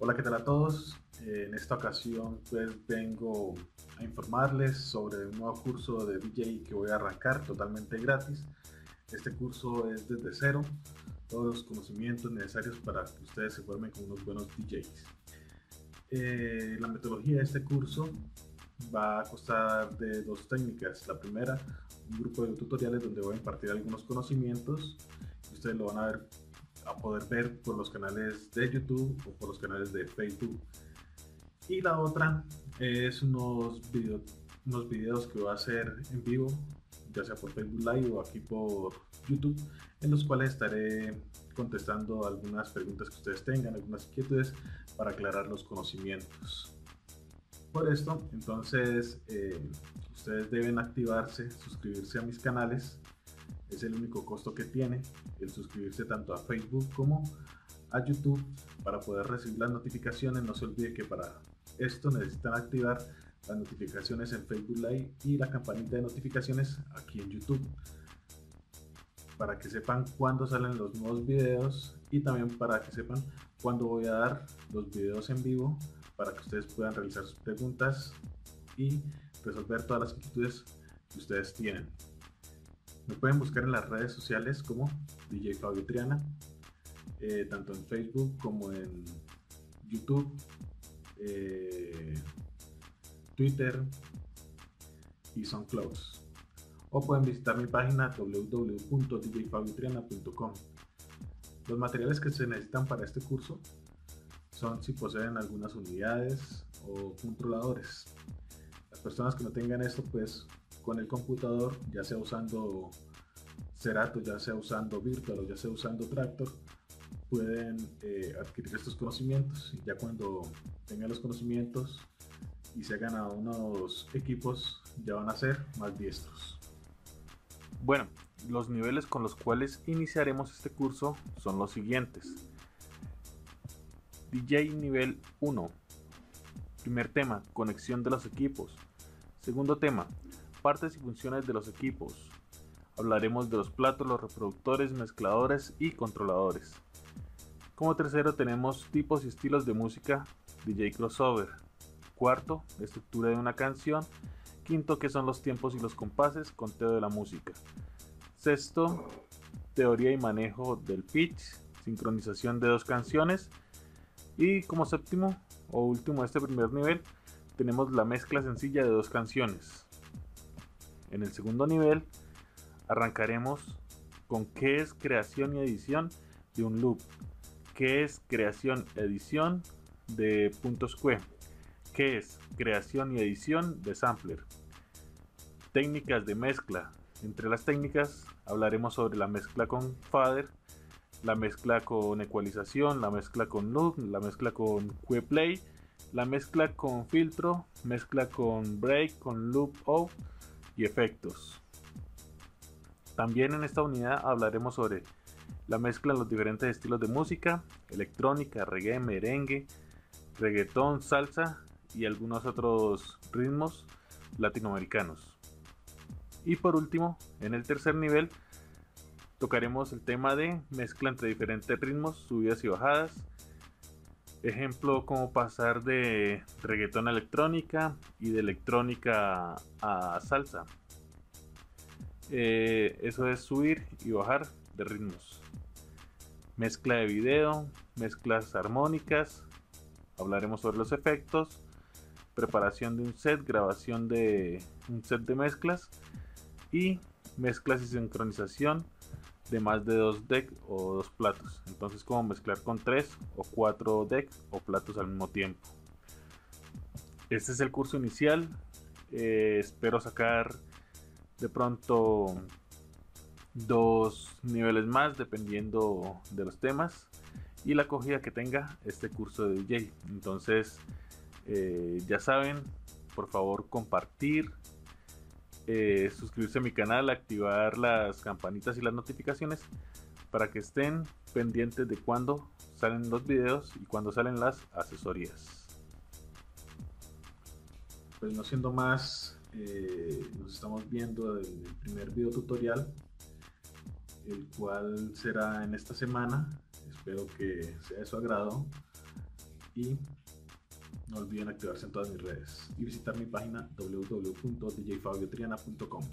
Hola, ¿qué tal a todos? Eh, en esta ocasión pues vengo a informarles sobre un nuevo curso de DJ que voy a arrancar totalmente gratis. Este curso es desde cero, todos los conocimientos necesarios para que ustedes se formen como unos buenos DJs. Eh, la metodología de este curso va a costar de dos técnicas. La primera, un grupo de tutoriales donde voy a impartir algunos conocimientos ustedes lo van a ver a poder ver por los canales de YouTube o por los canales de Facebook. Y la otra es unos, video, unos videos que voy a hacer en vivo, ya sea por Facebook Live o aquí por YouTube, en los cuales estaré contestando algunas preguntas que ustedes tengan, algunas inquietudes para aclarar los conocimientos. Por esto, entonces, eh, ustedes deben activarse, suscribirse a mis canales es el único costo que tiene el suscribirse tanto a Facebook como a YouTube para poder recibir las notificaciones. No se olvide que para esto necesitan activar las notificaciones en Facebook Live y la campanita de notificaciones aquí en YouTube para que sepan cuándo salen los nuevos videos y también para que sepan cuándo voy a dar los videos en vivo para que ustedes puedan realizar sus preguntas y resolver todas las inquietudes que ustedes tienen. Me pueden buscar en las redes sociales como DJ Fabio Triana, eh, tanto en Facebook como en YouTube, eh, Twitter y SoundCloud. O pueden visitar mi página www.djfabiotriana.com. Los materiales que se necesitan para este curso son si poseen algunas unidades o controladores. Las personas que no tengan esto pues con el computador, ya sea usando Cerato, ya sea usando Virtual o ya sea usando Tractor, pueden eh, adquirir estos conocimientos. Y ya cuando tengan los conocimientos y se hagan a unos equipos, ya van a ser más diestros. Bueno, los niveles con los cuales iniciaremos este curso son los siguientes. DJ nivel 1. Primer tema, conexión de los equipos. Segundo tema, partes y funciones de los equipos. Hablaremos de los platos, los reproductores, mezcladores y controladores. Como tercero tenemos tipos y estilos de música DJ crossover. Cuarto, estructura de una canción. Quinto, que son los tiempos y los compases, conteo de la música. Sexto, teoría y manejo del pitch, sincronización de dos canciones. Y como séptimo o último de este primer nivel, tenemos la mezcla sencilla de dos canciones. En el segundo nivel arrancaremos con qué es creación y edición de un loop, qué es creación edición de puntos que, qué es creación y edición de sampler, técnicas de mezcla. Entre las técnicas hablaremos sobre la mezcla con fader, la mezcla con ecualización, la mezcla con loop, la mezcla con play, la mezcla con filtro, mezcla con break, con loop off y efectos. También en esta unidad hablaremos sobre la mezcla de los diferentes estilos de música, electrónica, reggae, merengue, reggaetón, salsa y algunos otros ritmos latinoamericanos. Y por último, en el tercer nivel, tocaremos el tema de mezcla entre diferentes ritmos, subidas y bajadas. Ejemplo, como pasar de reggaetón electrónica y de electrónica a salsa. Eh, eso es subir y bajar de ritmos. Mezcla de video, mezclas armónicas, hablaremos sobre los efectos, preparación de un set, grabación de un set de mezclas y mezclas y sincronización de más de dos decks o dos platos. Entonces, como mezclar con tres o cuatro decks o platos al mismo tiempo. Este es el curso inicial. Eh, espero sacar de pronto dos niveles más dependiendo de los temas y la acogida que tenga este curso de DJ. Entonces, eh, ya saben, por favor compartir, eh, suscribirse a mi canal, activar las campanitas y las notificaciones para que estén pendientes de cuando salen los videos y cuando salen las asesorías. Pues no siendo más, eh, nos estamos viendo el, primer video tutorial, el cual será en esta semana. Espero que sea de su agrado. y no olviden activarse en todas mis redes y visitar mi página www.djfabiotriana.com.